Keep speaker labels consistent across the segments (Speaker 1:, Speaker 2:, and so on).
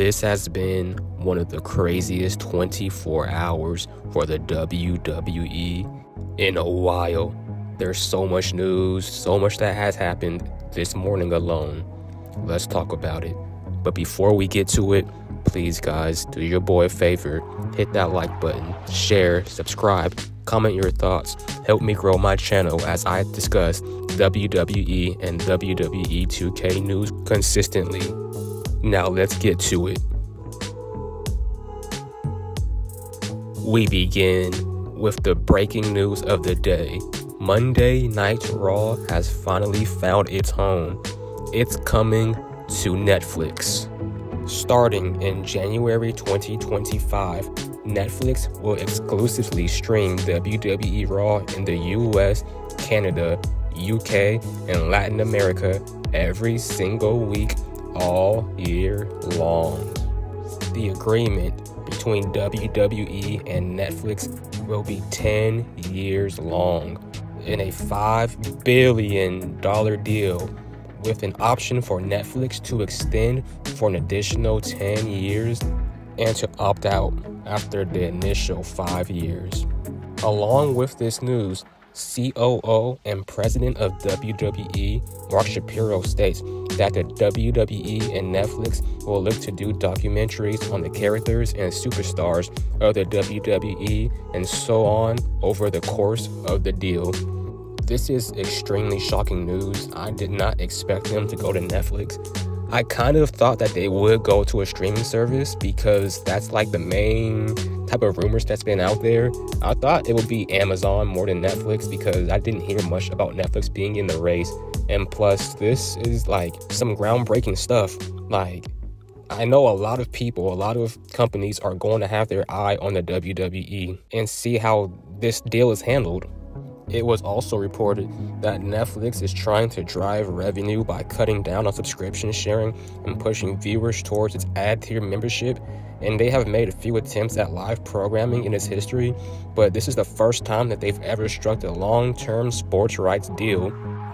Speaker 1: This has been one of the craziest 24 hours for the WWE in a while. There's so much news, so much that has happened this morning alone. Let's talk about it. But before we get to it, please, guys, do your boy a favor hit that like button, share, subscribe, comment your thoughts. Help me grow my channel as I discuss WWE and WWE 2K news consistently. Now let's get to it. We begin with the breaking news of the day. Monday Night Raw has finally found its home. It's coming to Netflix. Starting in January 2025, Netflix will exclusively stream WWE Raw in the US, Canada, UK, and Latin America every single week all year long. The agreement between WWE and Netflix will be 10 years long in a $5 billion deal with an option for Netflix to extend for an additional 10 years and to opt out after the initial five years. Along with this news, COO and president of WWE, Mark Shapiro, states that the WWE and Netflix will look to do documentaries on the characters and superstars of the WWE and so on over the course of the deal. This is extremely shocking news. I did not expect them to go to Netflix. I kind of thought that they would go to a streaming service because that's like the main type of rumors that's been out there. I thought it would be Amazon more than Netflix because I didn't hear much about Netflix being in the race. And plus, this is like some groundbreaking stuff. Like, I know a lot of people, a lot of companies are going to have their eye on the WWE and see how this deal is handled. It was also reported that Netflix is trying to drive revenue by cutting down on subscription sharing and pushing viewers towards its ad tier membership. And they have made a few attempts at live programming in its history, but this is the first time that they've ever struck a long term sports rights deal.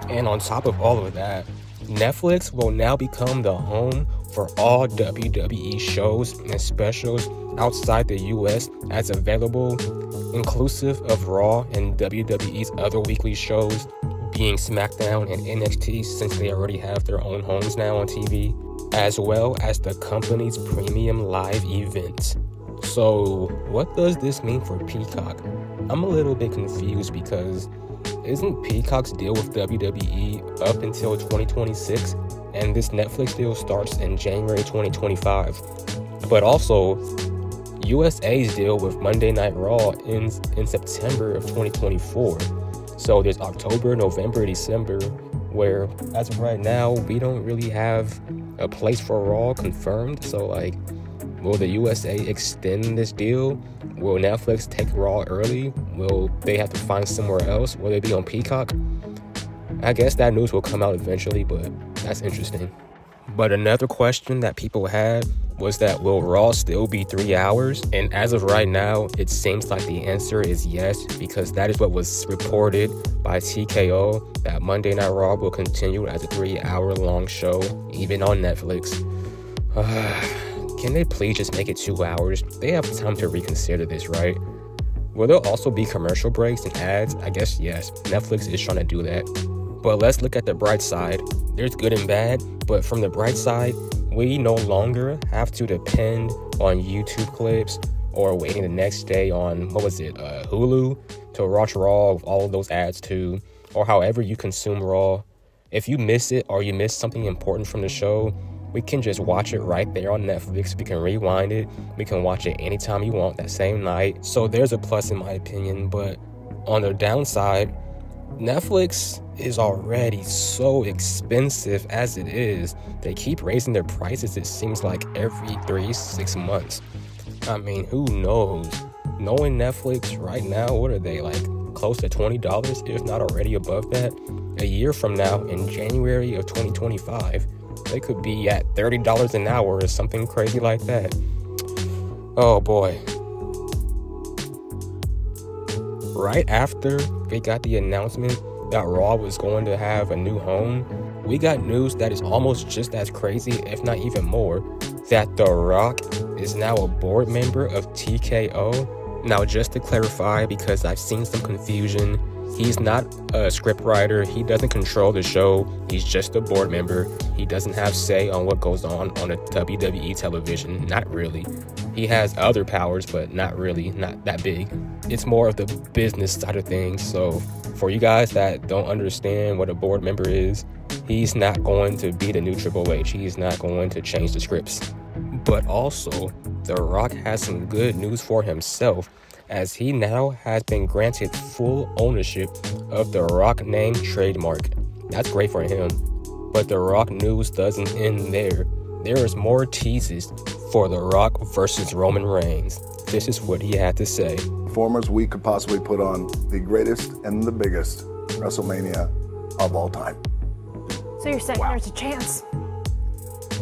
Speaker 1: And on top of all of that, Netflix will now become the home for all WWE shows and specials outside the US as available, inclusive of Raw and WWE's other weekly shows, being SmackDown and NXT since they already have their own homes now on TV, as well as the company's premium live events. So, what does this mean for Peacock? I'm a little bit confused because isn't Peacock's deal with WWE up until 2026? And this Netflix deal starts in January 2025. But also, USA's deal with Monday Night Raw ends in September of 2024. So there's October, November, December, where as of right now, we don't really have a place for Raw confirmed. So, like, will the USA extend this deal? Will Netflix take Raw early? Will they have to find somewhere else? Will they be on Peacock? I guess that news will come out eventually, but that's interesting. But another question that people had was that will Raw still be three hours? And as of right now, it seems like the answer is yes, because that is what was reported by TKO that Monday Night Raw will continue as a three hour long show, even on Netflix. can they please just make it two hours? They have time to reconsider this, right? Will there also be commercial breaks and ads? I guess yes. Netflix is trying to do that. But let's look at the bright side. There's good and bad, but from the bright side, we no longer have to depend on YouTube clips or waiting the next day on what was it, uh, Hulu to watch Raw with all of those ads too, or however you consume Raw. If you miss it or you miss something important from the show, we can just watch it right there on Netflix. We can rewind it. We can watch it anytime you want that same night. So there's a plus in my opinion, but on the downside, Netflix is already so expensive as it is. They keep raising their prices, it seems like every three, six months. I mean, who knows? Knowing Netflix right now, what are they like? Close to $20, if not already above that. A year from now, in January of 2025, they could be at $30 an hour or something crazy like that. Oh boy. Right after we got the announcement that Raw was going to have a new home, we got news that is almost just as crazy, if not even more. that The Rock is now a board member of TKO. Now, just to clarify, because I've seen some confusion, he's not a scriptwriter. He doesn't control the show. He's just a board member. He doesn't have say on what goes on on a WWE television. Not really. He has other powers, but not really, not that big. It's more of the business side of things. So, for you guys that don't understand what a board member is, he's not going to be the new Triple H. He's not going to change the scripts. But also, The Rock has some good news for himself as he now has been granted full ownership of the Rock name trademark. That's great for him. But the Rock news doesn't end there. There is more teases for The Rock versus Roman Reigns. This is what he had to say.
Speaker 2: Performers we could possibly put on the greatest and the biggest WrestleMania of all time.
Speaker 3: So you're saying wow. there's a chance?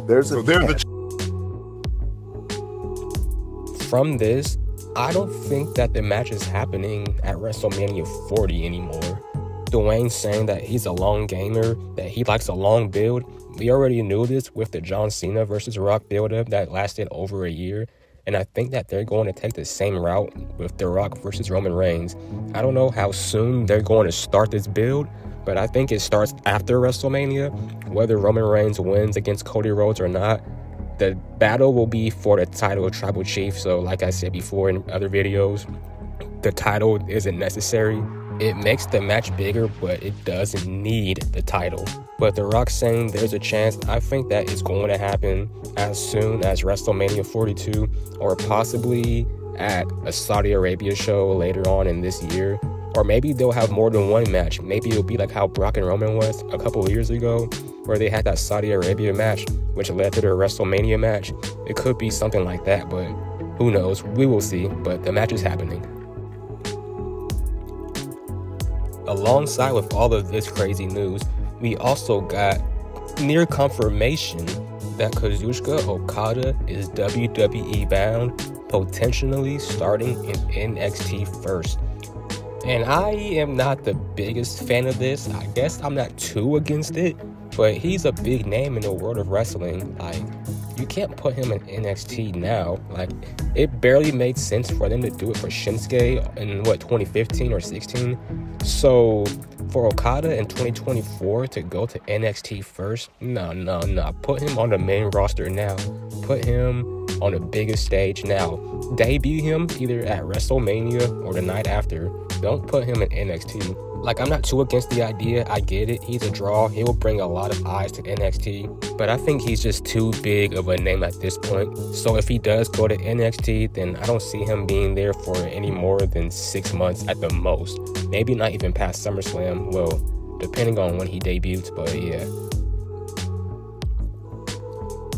Speaker 2: There's a so chance. The
Speaker 1: From this, I don't think that the match is happening at WrestleMania 40 anymore. Dwayne saying that he's a long gamer, that he likes a long build. We already knew this with the John Cena versus Rock build up that lasted over a year. And I think that they're going to take the same route with The Rock versus Roman Reigns. I don't know how soon they're going to start this build, but I think it starts after WrestleMania. Whether Roman Reigns wins against Cody Rhodes or not, the battle will be for the title of tribal chief. So, like I said before in other videos, the title isn't necessary. It makes the match bigger, but it doesn't need the title. But The Rock saying there's a chance, I think that is going to happen as soon as WrestleMania 42 or possibly at a Saudi Arabia show later on in this year. Or maybe they'll have more than one match. Maybe it'll be like how Brock and Roman was a couple years ago, where they had that Saudi Arabia match, which led to their WrestleMania match. It could be something like that, but who knows? We will see. But the match is happening. Alongside with all of this crazy news, we also got near confirmation that Kazuchika Okada is WWE bound, potentially starting in NXT first. And I am not the biggest fan of this. I guess I'm not too against it, but he's a big name in the world of wrestling. Like, you can't put him in NXT now. Like, it barely made sense for them to do it for Shinsuke in what 2015 or 16. So for Okada in 2024 to go to NXT first, no, no, no. Put him on the main roster now. Put him on the biggest stage now. Debut him either at WrestleMania or the night after. Don't put him in NXT. Like, I'm not too against the idea. I get it. He's a draw. He will bring a lot of eyes to NXT. But I think he's just too big of a name at this point. So if he does go to NXT, then I don't see him being there for any more than six months at the most. Maybe not even past SummerSlam. Well, depending on when he debuts, but yeah.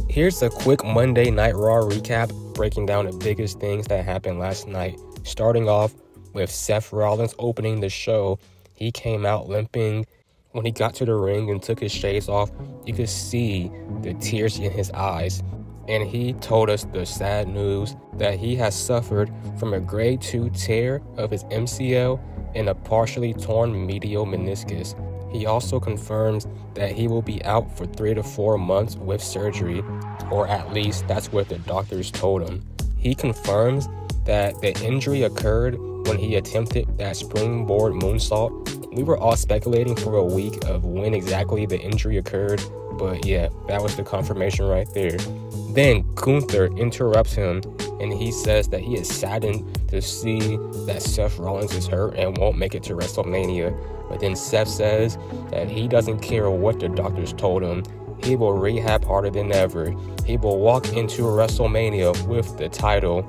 Speaker 1: Here's a quick Monday Night Raw recap, breaking down the biggest things that happened last night. Starting off with Seth Rollins opening the show he came out limping. When he got to the ring and took his shades off, you could see the tears in his eyes. And he told us the sad news that he has suffered from a grade 2 tear of his MCL and a partially torn medial meniscus. He also confirms that he will be out for three to four months with surgery, or at least that's what the doctors told him. He confirms that the injury occurred when he attempted that springboard moonsault. We were all speculating for a week of when exactly the injury occurred, but yeah, that was the confirmation right there. Then Gunther interrupts him and he says that he is saddened to see that Seth Rollins is hurt and won't make it to WrestleMania. But then Seth says that he doesn't care what the doctors told him. He will rehab harder than ever. He will walk into WrestleMania with the title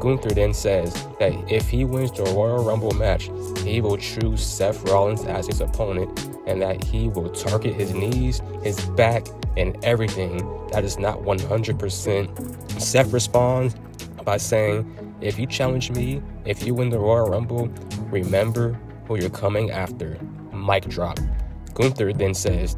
Speaker 1: Gunther then says that if he wins the Royal Rumble match, he will choose Seth Rollins as his opponent and that he will target his knees, his back, and everything that is not 100%. Seth responds by saying, If you challenge me, if you win the Royal Rumble, remember who you're coming after. Mic drop. Gunther then says,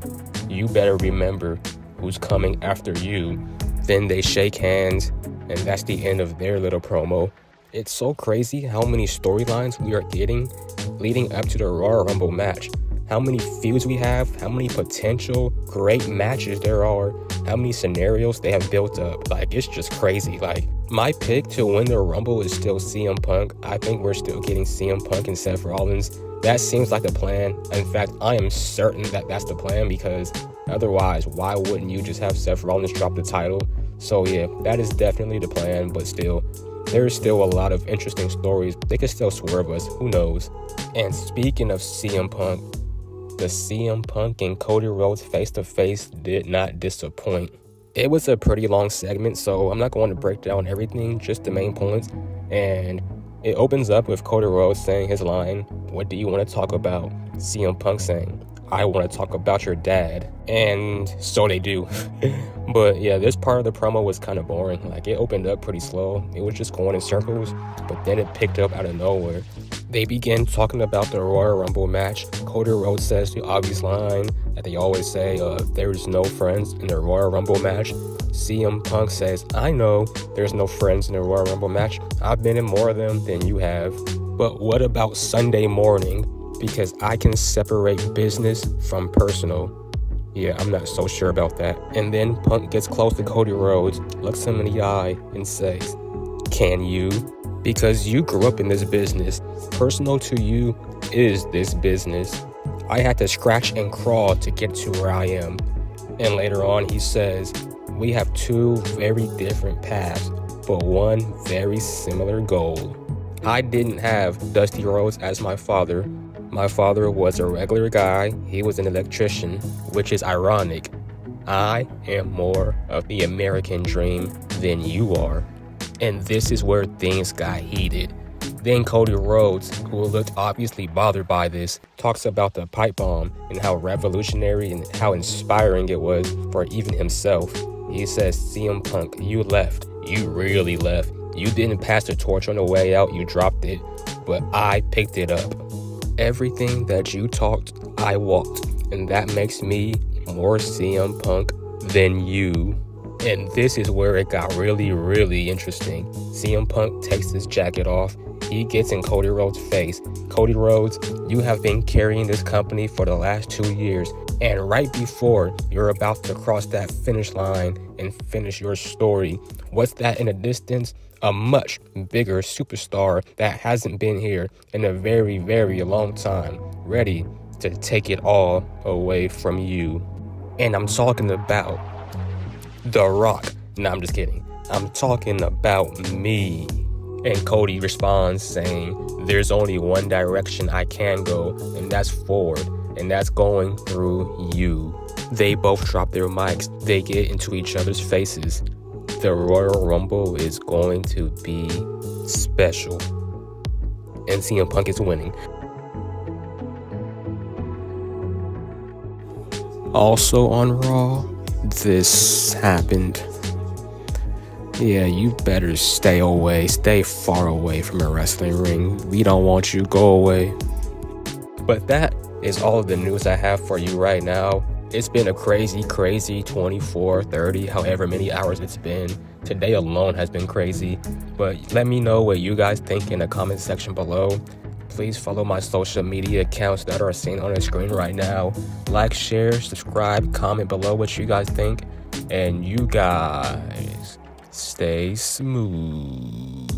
Speaker 1: You better remember who's coming after you. Then they shake hands and that's the end of their little promo. It's so crazy how many storylines we are getting leading up to the Royal Rumble match. how many feuds we have, how many potential great matches there are, how many scenarios they have built up. Like, it's just crazy. Like, my pick to win the Rumble is still CM Punk. I think we're still getting CM Punk and Seth Rollins. That seems like the plan. In fact, I am certain that that's the plan because otherwise, why wouldn't you just have Seth Rollins drop the title? So, yeah, that is definitely the plan, but still, there's still a lot of interesting stories. They could still swerve us. Who knows? And speaking of CM Punk, the CM Punk and Cody Rhodes face to face did not disappoint. It was a pretty long segment, so I'm not going to break down everything, just the main points. And it opens up with Cody Rhodes saying his line, What do you want to talk about? CM Punk saying, I want to talk about your dad. And so they do. but yeah, this part of the promo was kind of boring. Like it opened up pretty slow. It was just going in circles, but then it picked up out of nowhere. They begin talking about the Royal Rumble match. Cody Rhodes says the obvious line that they always say, uh, there's no friends in the Royal Rumble match. CM Punk says, I know there's no friends in the Royal Rumble match. I've been in more of them than you have. But what about Sunday morning? Because I can separate business from personal. Yeah, I'm not so sure about that. And then Punk gets close to Cody Rhodes, looks him in the eye, and says, Can you? Because you grew up in this business. Personal to you is this business. I had to scratch and crawl to get to where I am. And later on, he says, We have two very different paths, but one very similar goal. I didn't have Dusty Rhodes as my father, my father was a regular guy, he was an electrician, which is ironic. I am more of the American dream than you are. And this is where things got heated. Then Cody Rhodes, who looked obviously bothered by this, talks about the pipe bomb and how revolutionary and how inspiring it was for even himself. He says, CM Punk, you left. You really left. You didn't pass the torch on the way out, you dropped it, but I picked it up. Everything that you talked, I walked. And that makes me more CM Punk than you. And this is where it got really, really interesting. CM Punk takes his jacket off. He gets in Cody Rhodes' face. Cody Rhodes, you have been carrying this company for the last two years. And right before you're about to cross that finish line and finish your story, what's that in the distance? A much bigger superstar that hasn't been here in a very, very long time, ready to take it all away from you. And I'm talking about The Rock. No, I'm just kidding. I'm talking about me. And Cody responds saying, There's only one direction I can go, and that's forward, and that's going through you. They both drop their mics, they get into each other's faces, the Royal Rumble is going to be special. And CM Punk is winning. Also on Raw, this happened. Yeah, you better stay away, stay far away from a wrestling ring. We don't want you, go away. But that is all of the news I have for you right now. It's been a crazy, crazy 24, 30, however many hours it's been. Today alone has been crazy. But let me know what you guys think in the comment section below. Please follow my social media accounts that are seen on the screen right now. Like, share, subscribe, comment below what you guys think. And you guys stay smooth.